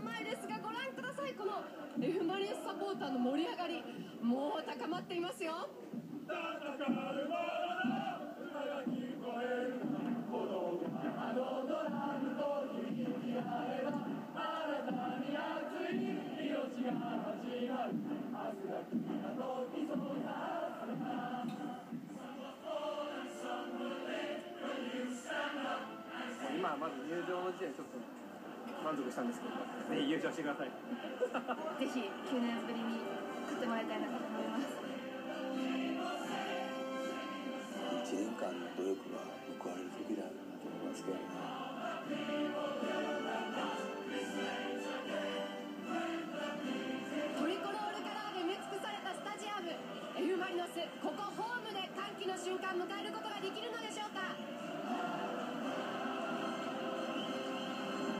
前ですがご覧ください。このレフマリースサポーターの盛り上がりもう高まっていますよ。今まず入場の時点でちょっと満足したんですけどぜひ優勝してください。ぜひ9年ぶりに勝ってもらいたいなと思います。1年間の努力が報われる時だなと思いますけどね。トリコロールカラーで埋め尽くされたスタジアム。F・ マリノスここホームで歓喜の瞬間迎えることができ